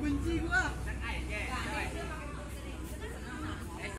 Benci gua.